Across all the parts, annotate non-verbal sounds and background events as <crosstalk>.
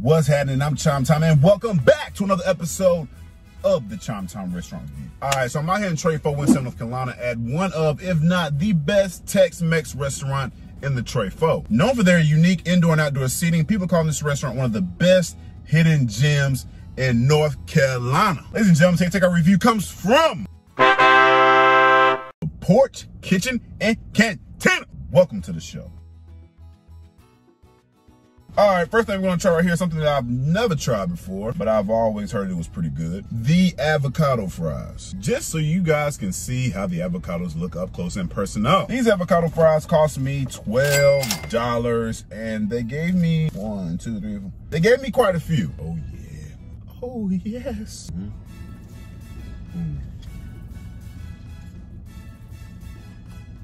What's happening? I'm Chime Time, and welcome back to another episode of the Chime Time Restaurant Review. All right, so I'm out here in Trey 417, North Carolina at one of, if not the best Tex-Mex restaurant in the Trey 4. Known for their unique indoor and outdoor seating, people call this restaurant one of the best hidden gems in North Carolina. Ladies and gentlemen, take our review comes from Porch, Kitchen, and Cantina. Welcome to the show. All right, first thing we're gonna try right here, something that I've never tried before, but I've always heard it was pretty good. The avocado fries. Just so you guys can see how the avocados look up close and personal. These avocado fries cost me $12 and they gave me one, two, three, four. They gave me quite a few. Oh yeah. Oh yes. Mm.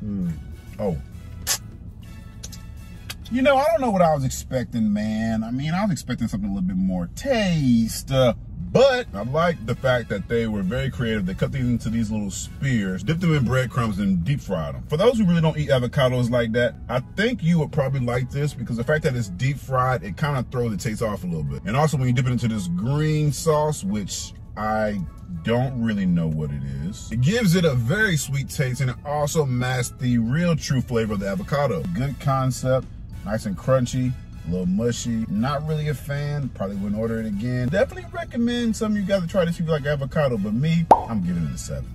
Mm. Oh, you know, I don't know what I was expecting, man. I mean, I was expecting something a little bit more taste. Uh, but I like the fact that they were very creative. They cut these into these little spears, dipped them in breadcrumbs, and deep fried them. For those who really don't eat avocados like that, I think you would probably like this because the fact that it's deep fried, it kind of throws the taste off a little bit. And also when you dip it into this green sauce, which I don't really know what it is. It gives it a very sweet taste and it also masks the real true flavor of the avocado. Good concept nice and crunchy, a little mushy. Not really a fan, probably wouldn't order it again. Definitely recommend some of you guys to try this if you like avocado, but me, I'm giving it a seven.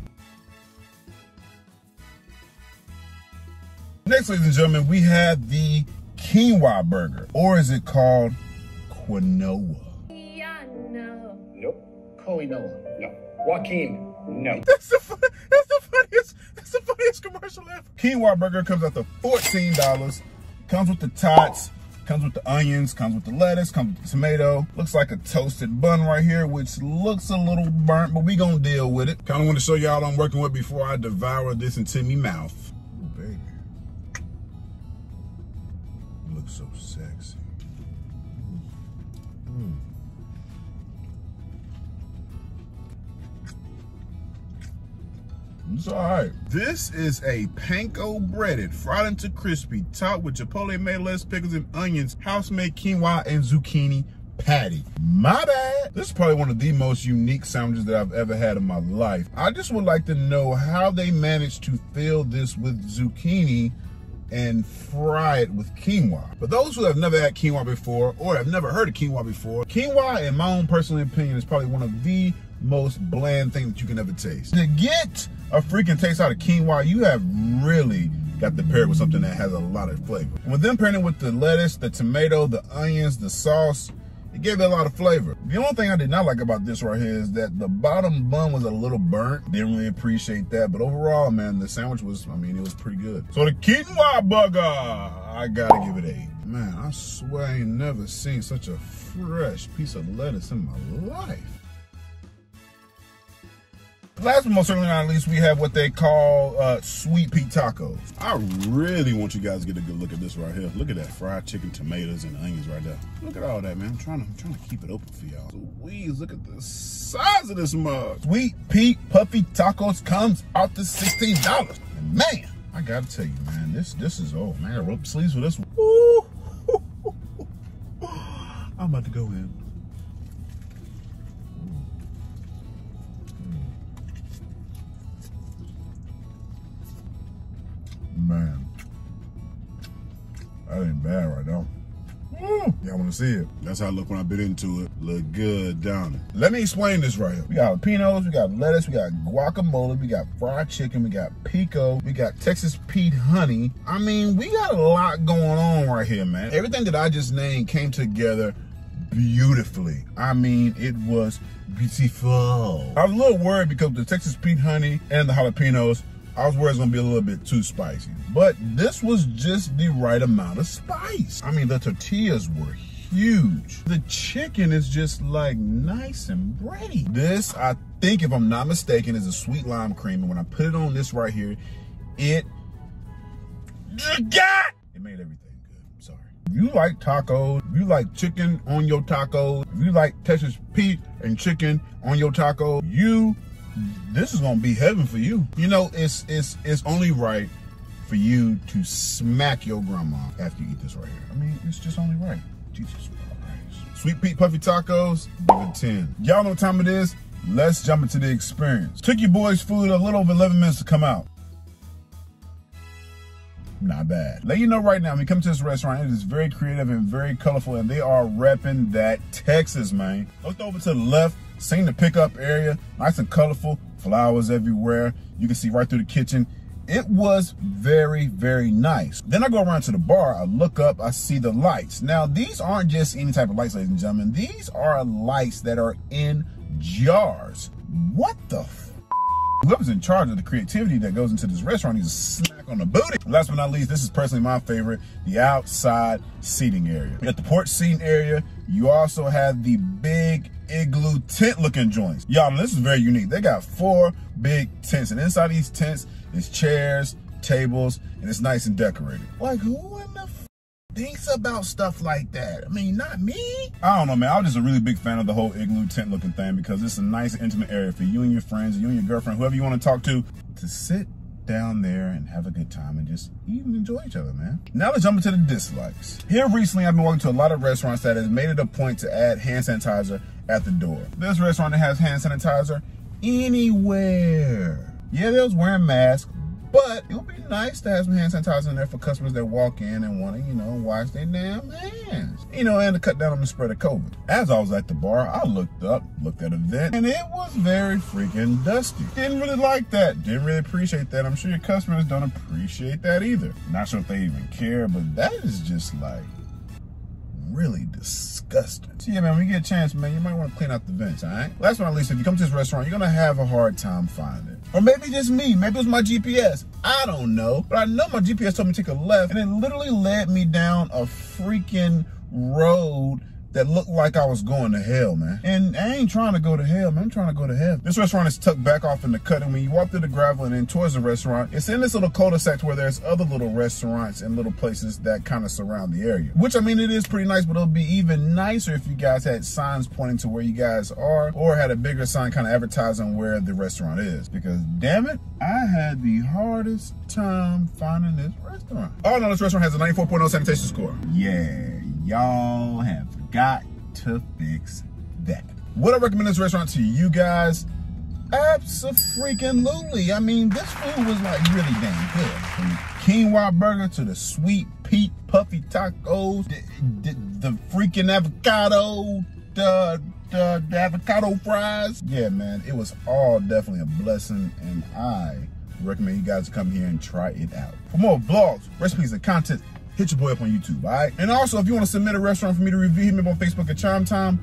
Next, ladies and gentlemen, we have the quinoa burger, or is it called quinoa? Yeah, no. Nope. Quinoa. No. Joaquin. No. That's the, that's the funniest. That's the funniest commercial ever. Quinoa burger comes out to fourteen dollars. Comes with the tots, comes with the onions, comes with the lettuce, comes with the tomato. Looks like a toasted bun right here, which looks a little burnt, but we gonna deal with it. Kinda wanna show y'all I'm working with before I devour this into me mouth. Ooh, baby. looks so sexy. It's all right. This is a panko breaded, fried into crispy, topped with chipotle mayonnaise, pickles, and onions, house-made quinoa and zucchini patty. My bad. This is probably one of the most unique sandwiches that I've ever had in my life. I just would like to know how they managed to fill this with zucchini and fry it with quinoa. For those who have never had quinoa before or have never heard of quinoa before, quinoa, in my own personal opinion, is probably one of the most bland thing that you can ever taste. To get a freaking taste out of quinoa, you have really got to pair it with something that has a lot of flavor. And with them pairing it with the lettuce, the tomato, the onions, the sauce, it gave it a lot of flavor. The only thing I did not like about this right here is that the bottom bun was a little burnt. Didn't really appreciate that. But overall, man, the sandwich was, I mean, it was pretty good. So the quinoa burger, I gotta give it a. Man, I swear I ain't never seen such a fresh piece of lettuce in my life. Last but most certainly not least, we have what they call uh, sweet Pete tacos. I really want you guys to get a good look at this right here. Look at that fried chicken, tomatoes, and onions right there. Look at all that, man. I'm trying to, I'm trying to keep it open for y'all. Louise, look at the size of this mug. Sweet Pete puffy tacos comes out to $16. And man, I gotta tell you, man, this this is, oh man, I rope sleeves for this one. <laughs> I'm about to go in. Man, that ain't bad right now. Mm, y'all want to see it? That's how I look when I bit into it. Look good down it. Let me explain this right here. We got jalapenos, we got lettuce, we got guacamole, we got fried chicken, we got pico, we got Texas Pete honey. I mean, we got a lot going on right here, man. Everything that I just named came together beautifully. I mean, it was beautiful. I was a little worried because the Texas Pete honey and the jalapenos I was worried it was gonna be a little bit too spicy, but this was just the right amount of spice. I mean, the tortillas were huge. The chicken is just like nice and bready. This, I think, if I'm not mistaken, is a sweet lime cream. And when I put it on this right here, it, it made everything good. Sorry. If you like tacos, you like chicken on your tacos, you like Texas Pete and chicken on your taco, you this is gonna be heaven for you. You know, it's it's it's only right for you to smack your grandma after you eat this right here. I mean, it's just only right. Jesus Christ. Sweet Pete Puffy Tacos, give it 10. Y'all know what time it is? Let's jump into the experience. Took your boys food a little over 11 minutes to come out. Not bad. Let you know right now, when you come to this restaurant, it is very creative and very colorful, and they are repping that Texas, man. Looked over to the left, seen the pickup area, nice and colorful, flowers everywhere. You can see right through the kitchen. It was very, very nice. Then I go around to the bar, I look up, I see the lights. Now, these aren't just any type of lights, ladies and gentlemen. These are lights that are in jars. What the Whoever's in charge of the creativity that goes into this restaurant needs a smack on the booty. Last but not least, this is personally my favorite, the outside seating area. At the porch seating area, you also have the big igloo tent looking joints. Y'all, this is very unique. They got four big tents and inside these tents is chairs, tables, and it's nice and decorated. Like who in the thinks about stuff like that. I mean, not me. I don't know, man. I was just a really big fan of the whole igloo tent looking thing because it's a nice intimate area for you and your friends, you and your girlfriend, whoever you want to talk to, to sit down there and have a good time and just eat and enjoy each other, man. Now let's jump into the dislikes. Here recently, I've been walking to a lot of restaurants that has made it a point to add hand sanitizer at the door. This restaurant that has hand sanitizer anywhere. Yeah, they was wearing masks, but it would be nice to have some hand sanitizer in there for customers that walk in and want to, you know, wash their damn hands. You know, and to cut down on the spread of COVID. As I was at the bar, I looked up, looked at a vent, and it was very freaking dusty. Didn't really like that. Didn't really appreciate that. I'm sure your customers don't appreciate that either. Not sure if they even care, but that is just like really disgusting. So yeah, man, when you get a chance, man, you might want to clean out the vents, all right? Last but not least, if you come to this restaurant, you're going to have a hard time finding it. Or maybe just me. Maybe it was my GPS. I don't know. But I know my GPS told me to take a left, and it literally led me down a freaking road that looked like I was going to hell, man. And I ain't trying to go to hell, man. I'm trying to go to heaven. This restaurant is tucked back off in the cut. And when you walk through the gravel and then towards the restaurant, it's in this little cul-de-sac where there's other little restaurants and little places that kind of surround the area. Which, I mean, it is pretty nice, but it'll be even nicer if you guys had signs pointing to where you guys are or had a bigger sign kind of advertising where the restaurant is. Because, damn it, I had the hardest time finding this restaurant. Oh, no, this restaurant has a 94.0 sanitation score. Yeah, y'all have got to fix that. Would I recommend this restaurant to you guys? Absolutely. I mean, this food was like really damn good. From the quinoa burger to the sweet Pete puffy tacos, the, the, the freaking avocado, the, the, the avocado fries. Yeah, man, it was all definitely a blessing, and I recommend you guys come here and try it out. For more vlogs, recipes, and content, hit your boy up on YouTube, all right? And also, if you want to submit a restaurant for me to review, hit me up on Facebook at Chimetime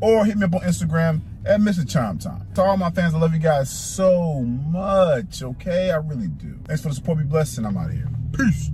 or hit me up on Instagram at Mr. Chimetime. To all my fans, I love you guys so much, okay? I really do. Thanks for the support. Be blessed, and I'm out of here. Peace.